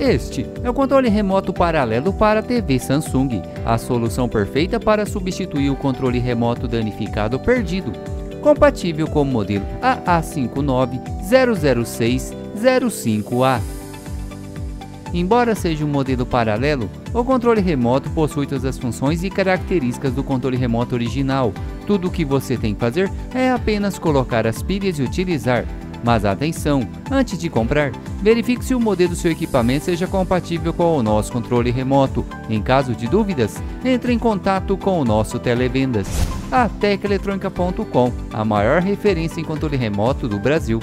Este é o controle remoto paralelo para a TV Samsung, a solução perfeita para substituir o controle remoto danificado ou perdido. Compatível com o modelo AA5900605A. Embora seja um modelo paralelo, o controle remoto possui todas as funções e características do controle remoto original. Tudo o que você tem que fazer é apenas colocar as pilhas e utilizar. Mas atenção, antes de comprar, verifique se o modelo do seu equipamento seja compatível com o nosso controle remoto. Em caso de dúvidas, entre em contato com o nosso televendas. A Teceletrônica.com, a maior referência em controle remoto do Brasil.